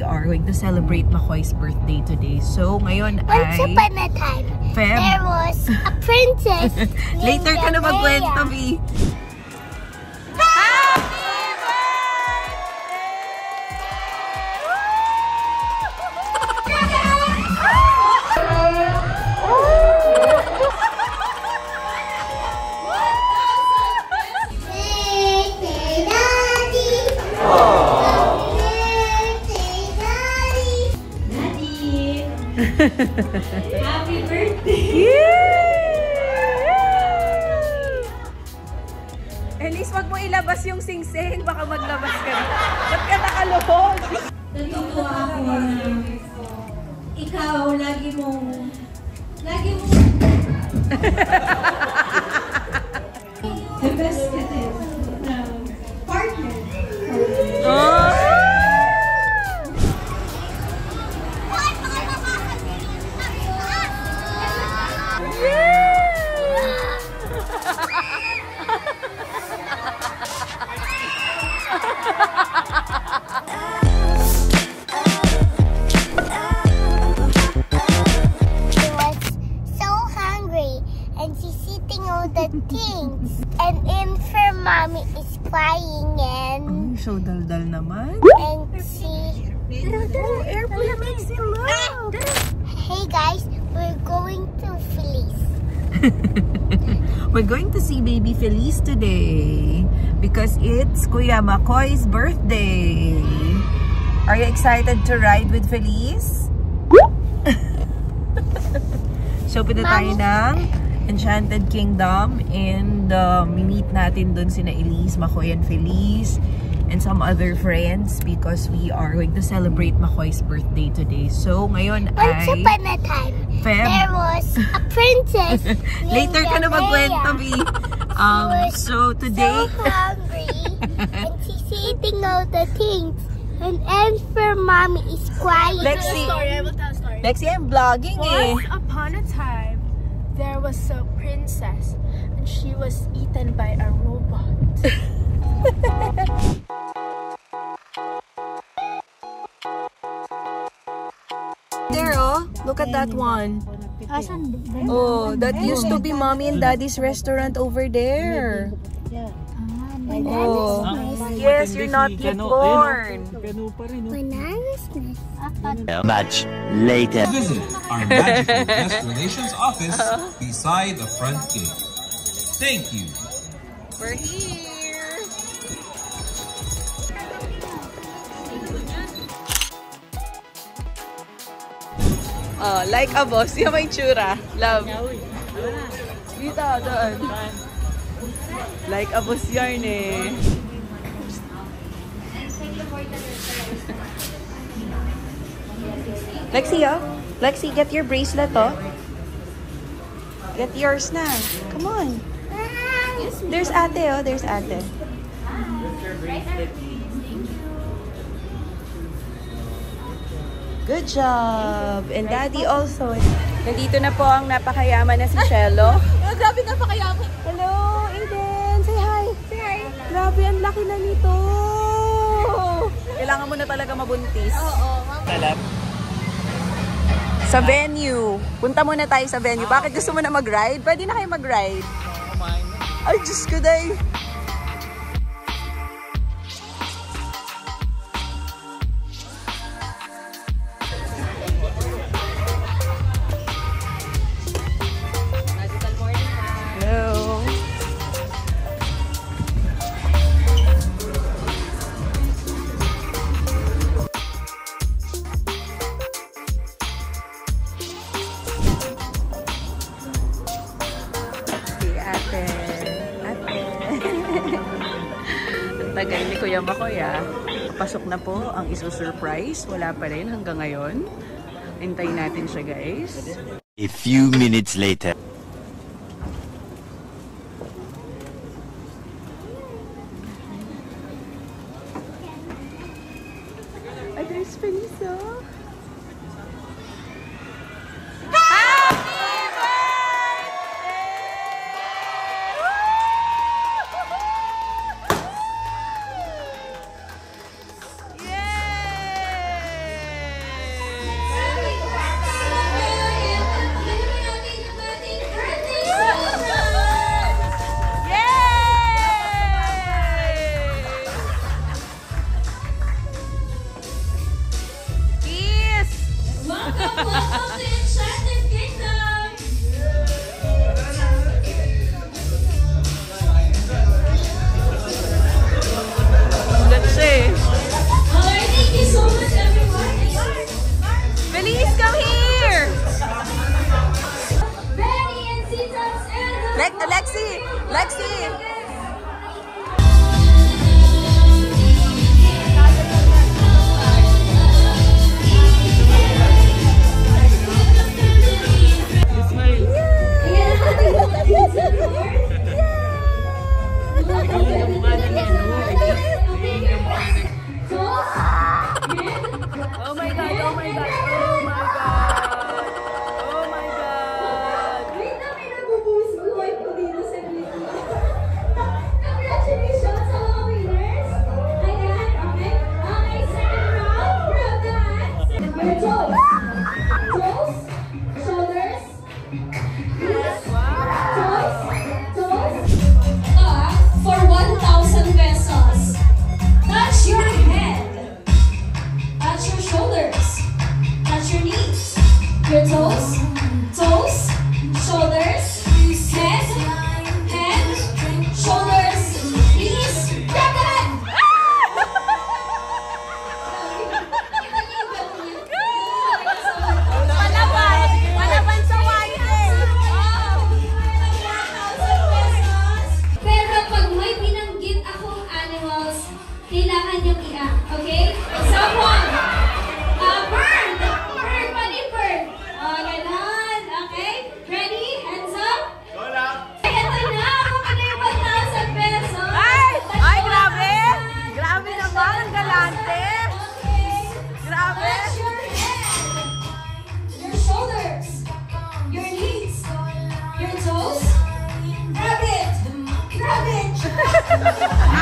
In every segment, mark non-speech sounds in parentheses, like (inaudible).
we are going to celebrate Makoy's birthday today. So, ngayon Once ay... upon a time, Feb. there was a princess. (laughs) Later ka na magkwento, Leia. Happy birthday! Elise, wag mo ilabas yung sing-sing. Baka maglabas ka na. Ba't ka nakaluhod? Natutuwa ako na ikaw lagi mong lagi mong it's Kuya Makoy's birthday. Are you excited to ride with Feliz? (laughs) so, punta tayo ng Enchanted Kingdom and uh, meet natin dun sina Elise, Makoy, and Feliz and some other friends because we are going to celebrate Makoy's birthday today. So, ngayon Once ay... upon a time, Feb. there was a princess. (laughs) Later ka na magkwento. Mi. Um, so, today... so and she's eating all the things. And infant mommy is crying. Lexi, I will tell a story. Lexi, I'm vlogging eh. Once upon a time, there was a princess, and she was eaten by a robot. (laughs) There, oh. Look at that one. Oh, that used to be mommy and daddy's restaurant over there. Oh. Yes, you're not yet born. Bananas nest. Much later. Visit our magical guest relations office beside the front gate. Thank you. We're here. Oh, like a boss. Yung may tsura. Love. Dito, doon. Like a boss yarn eh. Lexi, oh. Lexi, get your bracelet, oh. Get yours na. Come on. There's ate, oh. There's ate. Good job. And daddy also. Nandito na po ang napakayaman na si Shello. Oh, (laughs) grabe na pa kaya ako. Hello, Aiden. Say hi. Say hi. Grabe, ang laki na nito. Kailangan mo na talaga mabuntis. Oo, Sa venue. Punta muna tayo sa venue. Bakit gusto mo na mag-ride? Pwede na kayo mag-ride. Ay, Diyos ko day. Na po ang iso-surprise. Wala pa rin hanggang ngayon. Hintayin natin siya guys. A few minutes later. Niyong i-act, okay? Someone! Uh, bird! Bird, pali bird! Oh, ganon, okay? Ready? Hands up! Ay, ito na! Baka na yung 1,000 pesos! Ay! Ay, grabe! Grabe naman! Ang galante! Okay. Grabe! Touch your head, your shoulders, your knees, your toes. Grab it, grab it. (laughs)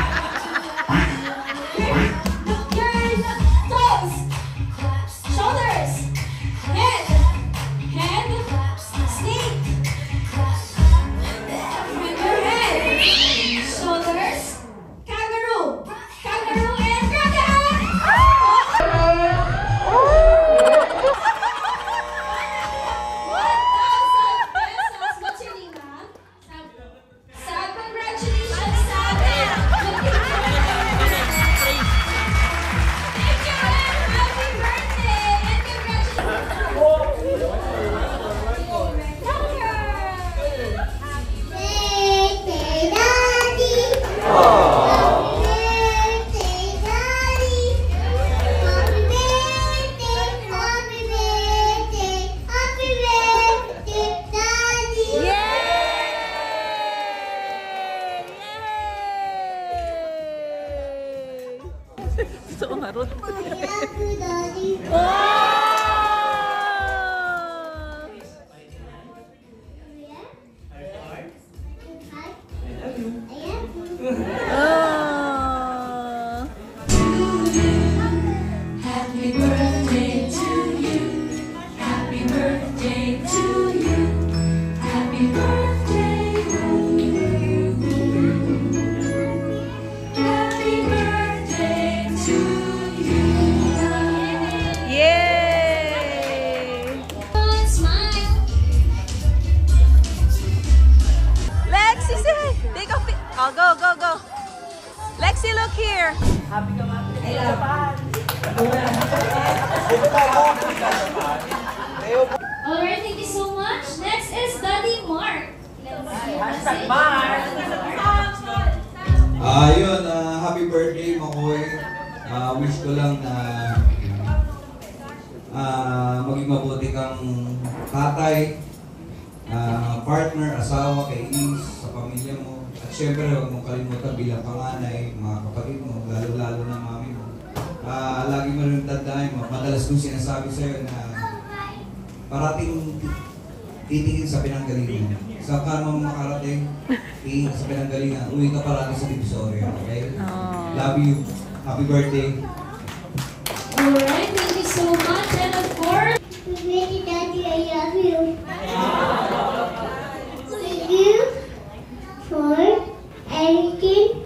Oh, go, go, go. Lexi, look here. Alright, thank you so much. Next is Daddy Mark. Hashtag Mark. Ah, yun, ah, happy birthday, Makoy. Ah, wish ko lang na ah, maging mabuti kang tatay, ah, partner, asawa, kay Ins, sa pamilya mo. At syempre, huwag mong kalimutan bilang panganay, mga kapatid mo, lalo-lalo na mami mo. Ah, lagi mo rin tandaan mo, madalas kong sinasabi sa'yo na parating titingin sa pinanggalingan. Sa ka mo makarating, titingin sa pinanggalingan. Uwi ka parati sa Divisoria, okay? Oh. Love you. Happy birthday. Alright, thank you so much. And of course, Baby Daddy, I love you. Thank you for everything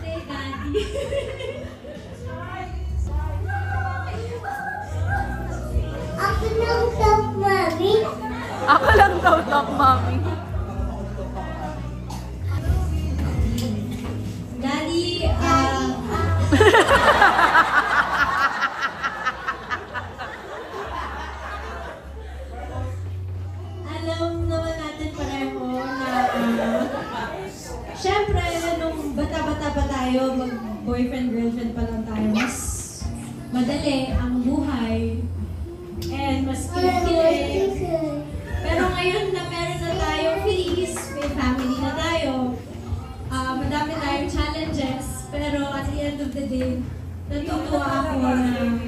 birthday, Daddy! Ako ng top, Mami. Ako lang daw top, mami. Daddy, ah... alam (laughs) mag-boyfriend-girlfriend pa lang tayo, mas madali ang buhay. And mas kilig Pero ngayon na meron na tayong Feliz, may family na tayo, ah madami tayong challenges, pero at the end of the day, natutuwa ako na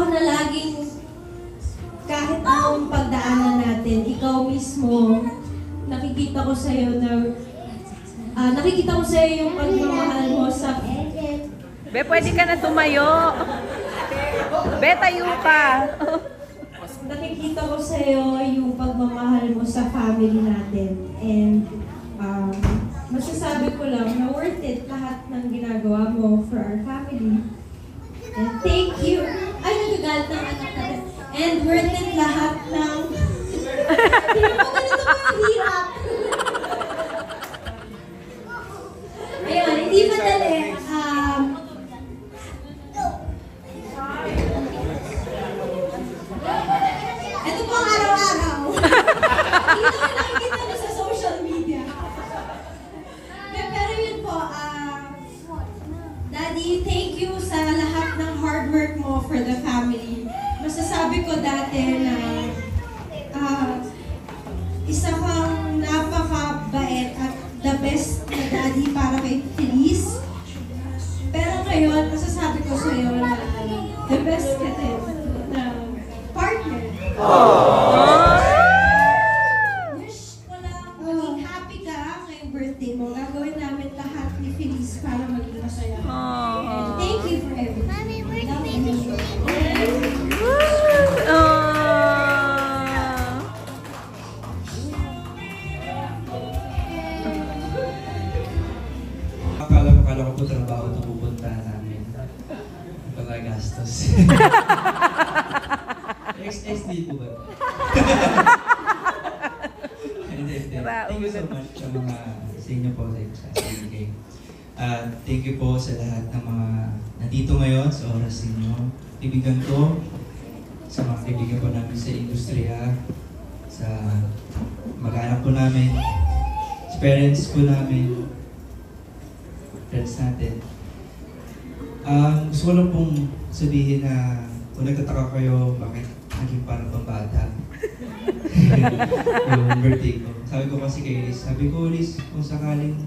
ako na laging kahit anong pagdaanan natin, ikaw mismo, nakikita ko sa'yo na, ah, nakikita ko sa'yo yung pagmamahal mo sa, Be, pwede ka na tumayo. Be, tayo ka. nakikita ko sa'yo yung pagmamahal mo sa family natin. And, um, masasabi ko lang na worth it lahat ng ginagawa mo for our family. And thank you. Nagagalit ng anak natin. And worth it lahat ng... Hindi mo ganito ang hirap? Ayun, hindi madali. Um, ito po ang araw-araw. (laughs) Hindi naman nakikita nyo sa social media. Pero yun po, ah, Daddy, thank you sa lahat ng hard work mo for the family. Ko dati na much sa inyo po sa SBK. Ah, thank you po sa lahat ng mga nandito ngayon sa oras ninyo. Ibigan ko sa mga kaibigan po namin sa industriya, sa mag-anak po namin, sa parents po namin, friends natin. Um, gusto ko lang pong sabihin na kung nagtataka kayo bakit naging parang pambata (laughs) yung birthday ko. Sabi ko kasi kay Liz, sabi ko Liz, kung sakaling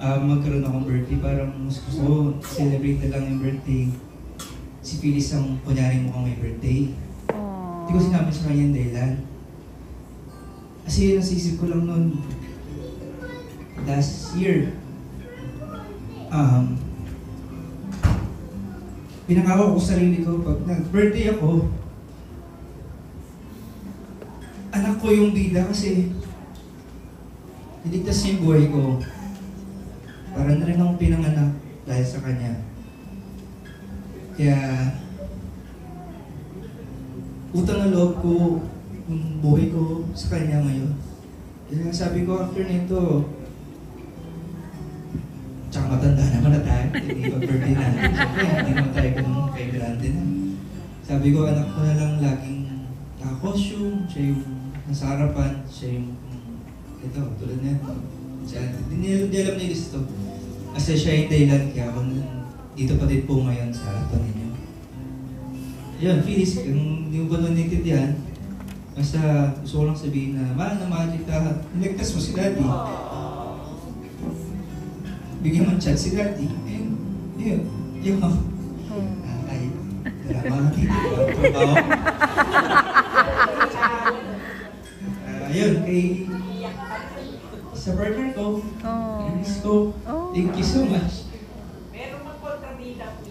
um, magkaroon akong birthday, parang mas gusto ko celebrate na lang yung birthday. Si Phyllis ang kunyaring mukhang may birthday. Hindi ko sinabi sa kanya yung dahilan. Kasi nasisip ko lang noon, last year, um, pinangako ko sa sarili ko pag nag-birthday ako, anak ko yung bida kasi niligtas niya yung buhay ko. Para na rin akong pinanganak dahil sa kanya. Kaya, utang na loob ko yung buhay ko sa kanya ngayon. Kaya sabi ko after nito, tsaka matanda naman na tayo, hindi pa birthday natin. Siyempre, hindi naman tayo ganun kay grande na. Sabi ko, anak ko na lang laging naka-costume, siya yung nasa harapan, siya yung, ito, tulad na siya, hindi, alam ni Listo. Kasi siya yung dahilan kaya ako dito pa din po ngayon sa harapan ninyo. Ayun, Phyllis, kung hindi mo ba nanitindihan, basta gusto ko lang sabihin na mahal na mahal kita, niligtas mo si Daddy. bigyan mo chance si daddy. Eh, yun, yun. Ah, ay, wala mga nakikita ang trabaho. Ah, (laughs) yun, kay sa partner ko, Oh. miss ko, Oh. thank you so much. Meron magkontrabida po.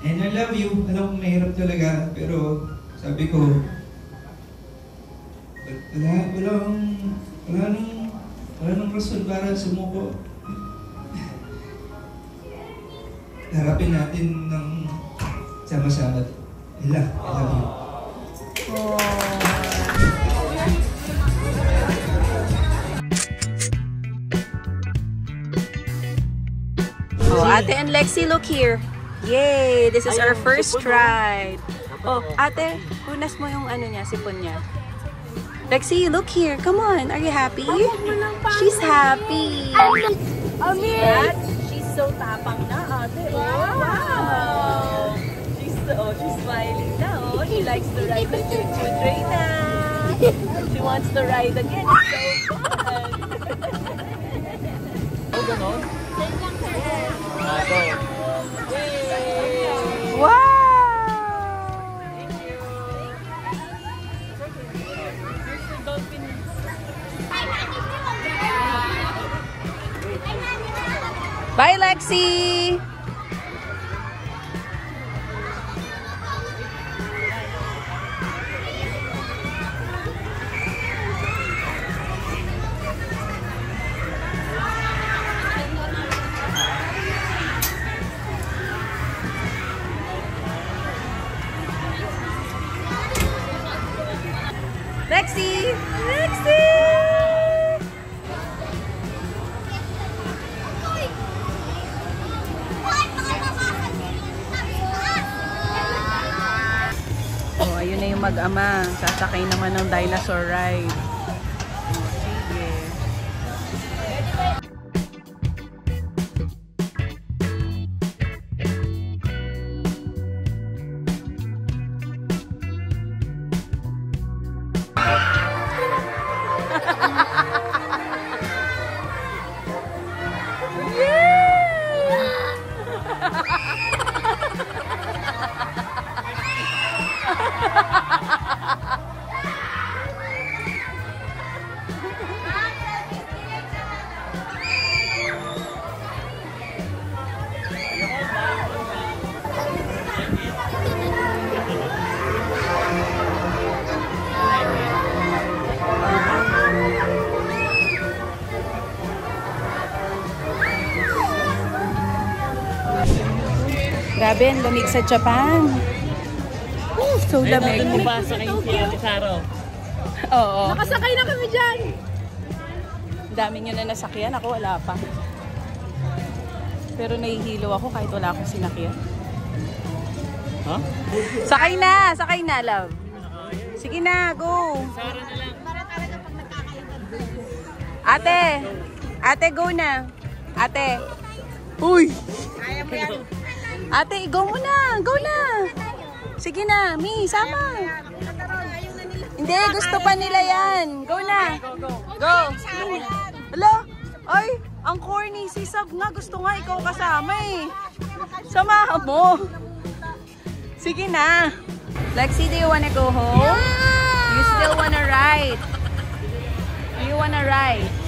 And I love you. Alam ko mahirap talaga, pero sabi ko, wala, wala, wala nang, wala nang rason para sumuko. Harapin natin ng sama-sama. Ila, I love you. Oh, Ate and Lexi, look here. Yay! This is our first ride. Oh, Ate, punas mo yung ano niya, sipon niya. Lexi, look here. Come on. Are you happy? She's happy. Amir! She's so tapang na, ate. Wow! She's, oh, she's smiling na. Oh, she likes to ride the choo-choo train na. She wants to ride again. It's so fun. oh, ganon? Wow! Bye, Lexi! Lexi! Sasakay naman ng dinosaur ride. Grabe, ang lamig sa Japan. Oh, so lamig. Oo. Nakasakay na kami dyan! Ang dami nyo na nasakyan. Ako wala pa. Pero nahihilo ako kahit wala akong sinakyan. Huh? Sakay na! Sakay na, love. Sige na, go! Ate! Ate, go na! Ate! Uy! Ate, go mo na! Go na! Sige na, Mi, sama! Hindi, gusto pa nila yan. Go na! Go! Hala! Ay! Ang corny. Si Sab nga. Gusto nga ikaw kasama eh. Samahan mo. Sige na. Lexi, do you wanna go home? You still wanna ride? Do you wanna ride?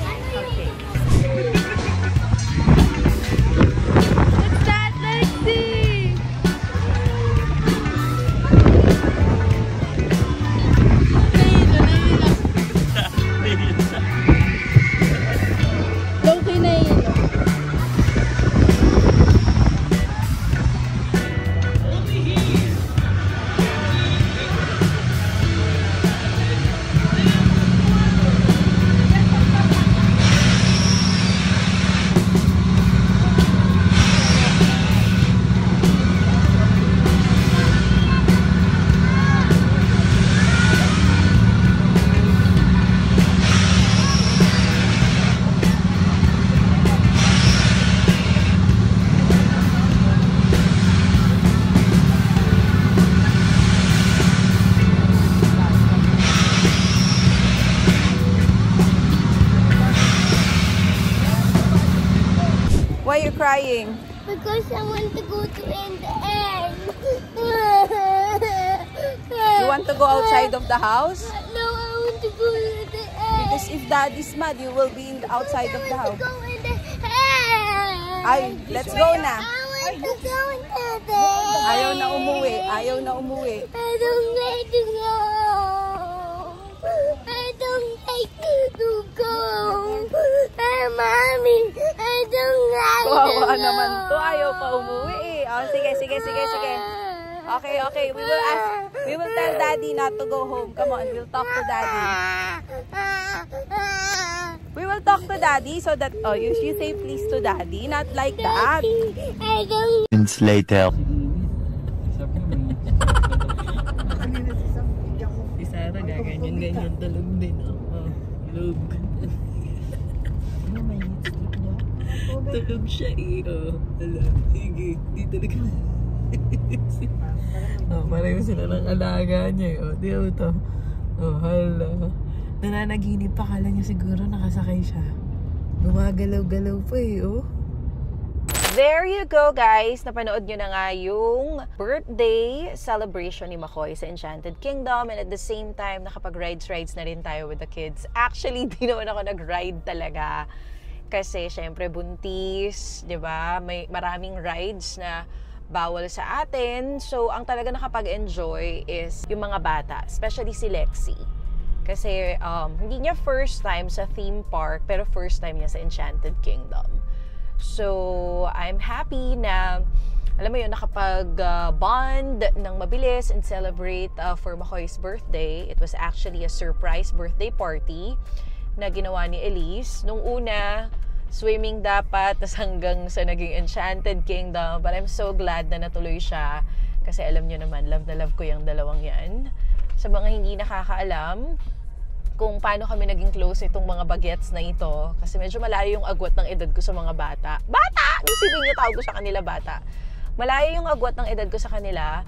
Outside of the house? No, I want to go in the end. Because if daddy's mad, you will be in the outside of the house. go in the end. Ay, let's go na. I want to go in the end. Ayaw na umuwi. Ayaw na umuwi. I don't like to go. I don't like to go. Hey, mommy, I don't like to Kawawa go. naman to. Ayaw pa umuwi eh. Oh, sige, sige, sige, sige. Okay, okay. We will ask, we will tell daddy not to go home. Come on, we'll talk to daddy. We will talk to daddy so that, oh, you, you say please to daddy. Not like that. Minutes later. Si Sarah gaganyan-ganyan talog din. Oh, log. Tulog siya eh. Oh, hala. Sige, di talaga. Oh, pareho sila ng alaga niya eh. Oh, di ba ito? Oh, hala. Nananaginip pa. Kala niya siguro nakasakay siya. Gumagalaw-galaw pa eh, oh. There you go, guys. Napanood nyo na nga yung birthday celebration ni Makoy sa Enchanted Kingdom and at the same time, nakapag-rides-rides na rin tayo with the kids. Actually, (laughs) di naman ako nag-ride talaga. Kasi, syempre, buntis, di ba? May maraming rides na bawal sa atin. So, ang talaga nakapag-enjoy is yung mga bata, especially si Lexi. Kasi, um, hindi niya first time sa theme park, pero first time niya sa Enchanted Kingdom. So, I'm happy na, alam mo yun, nakapag-bond ng mabilis and celebrate uh, for Makoy's birthday. It was actually a surprise birthday party na ginawa ni Elise. Nung una, swimming dapat, tas hanggang sa naging Enchanted Kingdom. But I'm so glad na natuloy siya. Kasi alam nyo naman, love na love ko yung dalawang yan. Sa mga hindi nakakaalam, kung paano kami naging close itong mga bagets na ito. Kasi medyo malayo yung agwat ng edad ko sa mga bata. Bata! Isipin niyo tawag ko sa kanila bata. Malayo yung agwat ng edad ko sa kanila.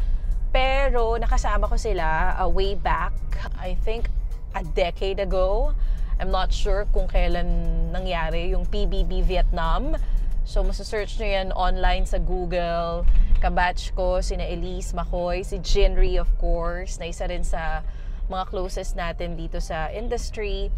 Pero nakasama ko sila uh, way back, I think a decade ago. I'm not sure kung kailan nangyari yung PBB Vietnam. So, masasearch nyo yan online sa Google. Kabatch ko, sina Elise Makoy, si Jinri of course, na isa rin sa mga closest natin dito sa industry.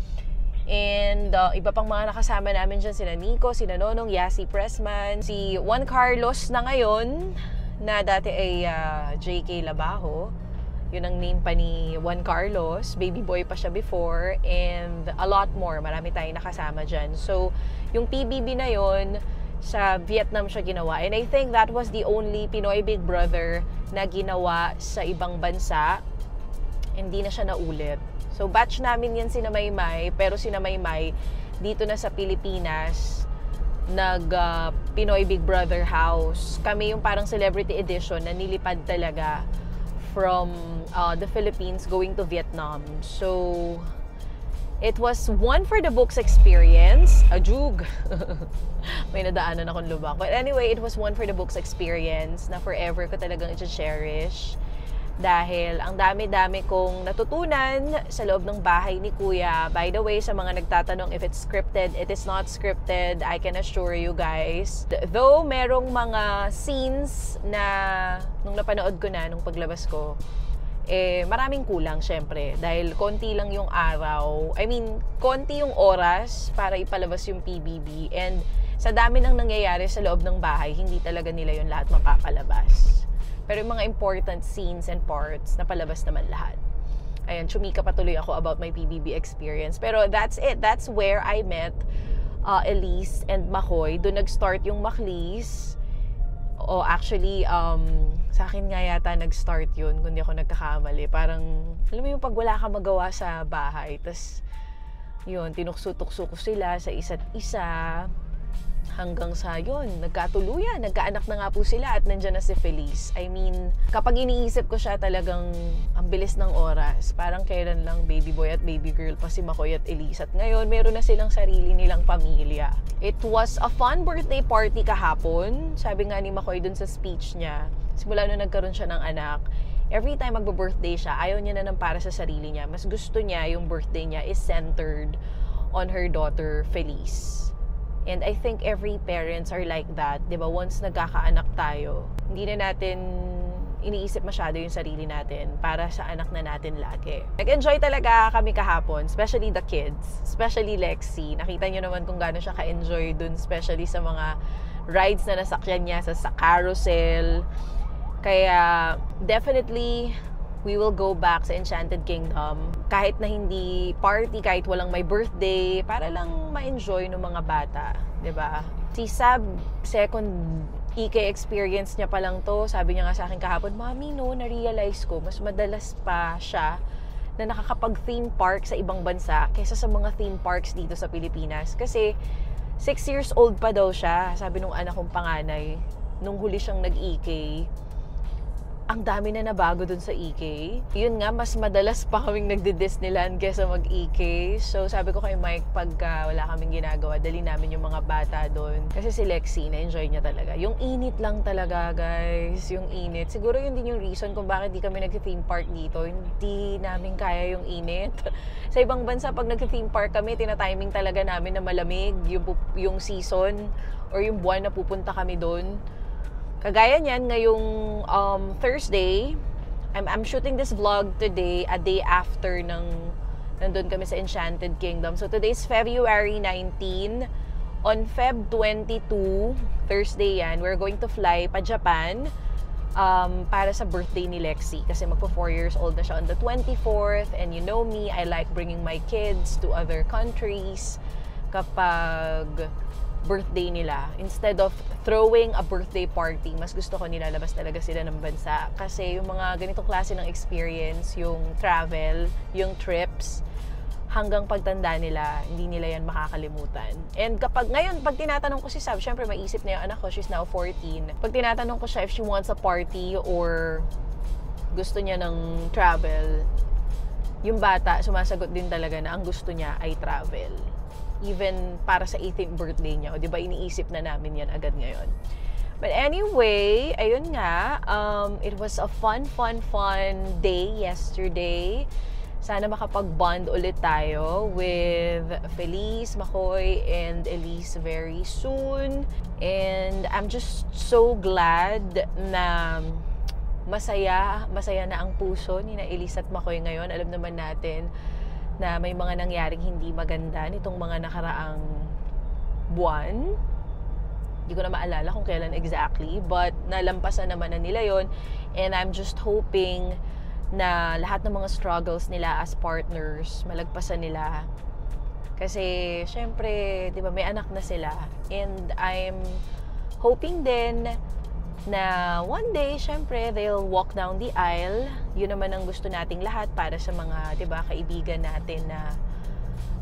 And uh, iba pang mga nakasama namin dyan, sina Nico, sina Nonong, Yasi Pressman, si Juan Carlos na ngayon, na dati ay uh, JK Labajo. Yun ang name pa ni Juan Carlos. Baby boy pa siya before. And a lot more. Marami tayong nakasama dyan. So, yung PBB na yon sa Vietnam siya ginawa. And I think that was the only Pinoy Big Brother na ginawa sa ibang bansa hindi na siya naulit. So, batch namin yan si Maymay, pero si Maymay, dito na sa Pilipinas, nag uh, Pinoy Big Brother House. Kami yung parang celebrity edition na nilipad talaga from uh, the Philippines going to Vietnam. So, it was one for the books experience. A. (laughs) May nadaanan akong lubak. But anyway, it was one for the books experience na forever ko talagang i-cherish dahil ang dami-dami kong natutunan sa loob ng bahay ni Kuya. By the way, sa mga nagtatanong if it's scripted, it is not scripted. I can assure you guys. Though merong mga scenes na nung napanood ko na nung paglabas ko, eh maraming kulang syempre dahil konti lang yung araw. I mean, konti yung oras para ipalabas yung PBB and sa dami ng nangyayari sa loob ng bahay, hindi talaga nila yung lahat mapapalabas. Pero yung mga important scenes and parts, napalabas naman lahat. Ayan, chumika patuloy ako about my PBB experience. Pero that's it. That's where I met uh, Elise and Makoy. Doon nag-start yung Maklis. O actually, um, sa akin nga yata nag-start yun, kung di ako nagkakamali. Parang, alam mo yung pag wala ka magawa sa bahay, tas yun, tinukso-tukso ko sila sa isa't isa hanggang sa yun, nagkatuluyan, nagkaanak na nga po sila at nandyan na si Feliz. I mean, kapag iniisip ko siya talagang ang bilis ng oras, parang kailan lang baby boy at baby girl pa si Makoy at Elise. At ngayon, meron na silang sarili nilang pamilya. It was a fun birthday party kahapon. Sabi nga ni Makoy dun sa speech niya, simula nung nagkaroon siya ng anak, every time magbo-birthday siya, ayaw niya na ng para sa sarili niya. Mas gusto niya yung birthday niya is centered on her daughter, Feliz. And I think every parents are like that, 'di ba? Once nagkakaanak tayo, hindi na natin iniisip masyado yung sarili natin para sa anak na natin lagi. Nag-enjoy talaga kami kahapon, especially the kids, especially Lexi. Nakita niyo naman kung gaano siya ka-enjoy dun, especially sa mga rides na nasakyan niya sa, sa carousel. Kaya definitely we will go back sa Enchanted Kingdom kahit na hindi party, kahit walang may birthday, para lang ma-enjoy ng mga bata, ba? Si Sab, second EK experience niya pa lang to. Sabi niya nga sa akin kahapon, Mami, no, na-realize ko, mas madalas pa siya na nakakapag-theme park sa ibang bansa kaysa sa mga theme parks dito sa Pilipinas. Kasi 6 years old pa daw siya, sabi nung anak kong panganay, nung huli siyang nag-EK ang dami na nabago dun sa EK. Yun nga, mas madalas pa kaming nagdi-Disneyland kesa mag-EK. So, sabi ko kay Mike, pagka wala kaming ginagawa, dali namin yung mga bata doon. Kasi si Lexi, na-enjoy niya talaga. Yung init lang talaga, guys. Yung init. Siguro yun din yung reason kung bakit di kami nag-theme park dito. Hindi namin kaya yung init. (laughs) sa ibang bansa, pag nag-theme park kami, tinatiming talaga namin na malamig yung, yung season or yung buwan na pupunta kami doon. Kagaya niyan, ngayong um, Thursday, I'm, I'm shooting this vlog today, a day after ng nandun kami sa Enchanted Kingdom. So today's February 19. On Feb 22, Thursday yan, we're going to fly pa Japan um, para sa birthday ni Lexi. Kasi magpo 4 years old na siya on the 24th. And you know me, I like bringing my kids to other countries kapag birthday nila. Instead of throwing a birthday party, mas gusto ko nilalabas talaga sila ng bansa. Kasi yung mga ganitong klase ng experience, yung travel, yung trips, hanggang pagtanda nila, hindi nila yan makakalimutan. And kapag ngayon, pag tinatanong ko si Sab, syempre maisip na yung anak ko, she's now 14. Pag tinatanong ko siya if she wants a party or gusto niya ng travel, yung bata, sumasagot din talaga na ang gusto niya ay travel even para sa 18th birthday niya. O, di ba, iniisip na namin yan agad ngayon. But anyway, ayun nga, um, it was a fun, fun, fun day yesterday. Sana makapag-bond ulit tayo with Feliz, Makoy, and Elise very soon. And I'm just so glad na masaya, masaya na ang puso ni na Elise at Makoy ngayon. Alam naman natin, na may mga nangyaring hindi maganda nitong mga nakaraang buwan. Hindi ko na maalala kung kailan exactly, but nalampasan naman na nila yon And I'm just hoping na lahat ng mga struggles nila as partners, malagpasan nila. Kasi, syempre, di ba, may anak na sila. And I'm hoping din na one day, syempre, they'll walk down the aisle. Yun naman ang gusto nating lahat para sa mga, di ba, kaibigan natin na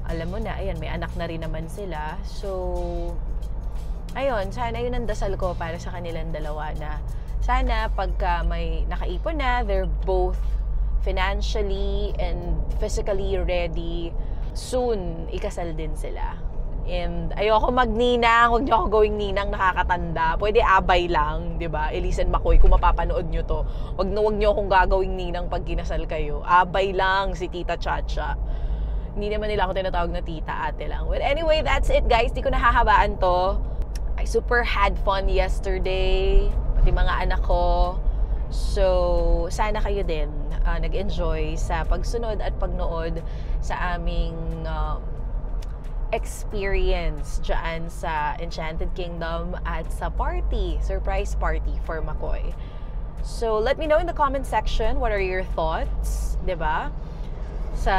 alam mo na, ayan, may anak na rin naman sila. So, ayun, sana yun ang dasal ko para sa kanilang dalawa na sana pagka may nakaipon na, they're both financially and physically ready, soon ikasal din sila. And ayoko magninang, huwag niyo ako gawing ninang nakakatanda. Pwede abay lang, 'di ba? Elisen Makoy, kung mapapanood niyo 'to, huwag na huwag niyo akong gagawing ninang pag kinasal kayo. Abay lang si Tita Chacha. Hindi naman nila ako tinatawag na tita, ate lang. Well, anyway, that's it guys. Di ko nahahabaan to. I super had fun yesterday. Pati mga anak ko. So, sana kayo din uh, nag-enjoy sa pagsunod at pagnood sa aming uh, experience dyan sa Enchanted Kingdom at sa party, surprise party for McCoy. So, let me know in the comment section what are your thoughts, 'di ba? Sa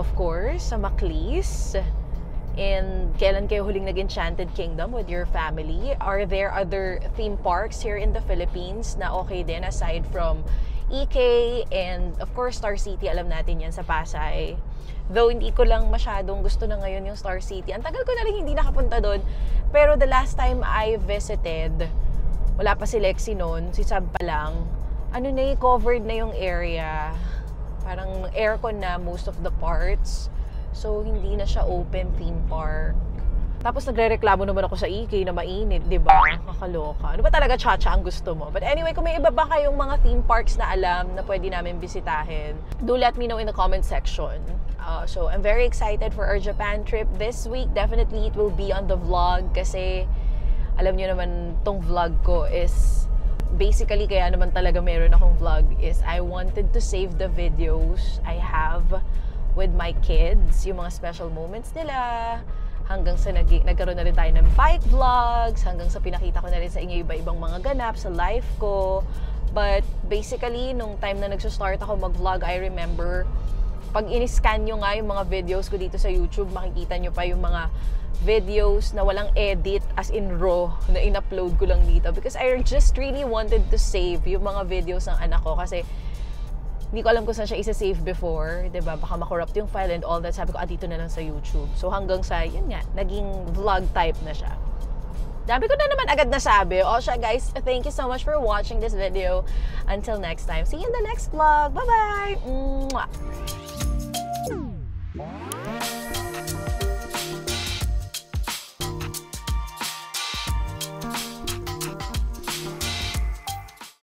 of course, sa Macleese. And kailan kayo huling nag-Enchanted Kingdom with your family? Are there other theme parks here in the Philippines na okay din aside from EK and of course Star City, alam natin yan sa Pasay. Though hindi ko lang masyadong gusto na ngayon yung Star City. Ang tagal ko na rin hindi nakapunta doon. Pero the last time I visited, wala pa si Lexi noon, si Sab pa lang. Ano na eh, covered na yung area. Parang aircon na most of the parts. So, hindi na siya open theme park. Tapos nagre-reklamo naman ako sa EK na mainit, di ba? Kakaloka. Ano ba talaga chacha ang gusto mo? But anyway, kung may iba ba kayong mga theme parks na alam na pwede namin bisitahin, do let me know in the comment section. Uh, so, I'm very excited for our Japan trip this week. Definitely, it will be on the vlog kasi alam niyo naman, tong vlog ko is basically kaya naman talaga meron akong vlog is I wanted to save the videos I have with my kids, yung mga special moments nila, hanggang sa nag nagkaroon na rin tayo ng bike vlogs, hanggang sa pinakita ko na rin sa inyo iba-ibang mga ganap sa life ko. But basically, nung time na nagsa-start ako mag-vlog, I remember, pag in-scan nyo nga yung mga videos ko dito sa YouTube, makikita nyo pa yung mga videos na walang edit as in raw na in-upload ko lang dito because I just really wanted to save yung mga videos ng anak ko kasi hindi ko alam kung saan siya isa-save before, 'di ba? Baka ma-corrupt yung file and all that. Sabi ko, ah, dito na lang sa YouTube. So hanggang sa, yun nga, naging vlog type na siya. Dami ko na naman agad nasabi. O siya guys, thank you so much for watching this video. Until next time, see you in the next vlog. Bye-bye! Mwah!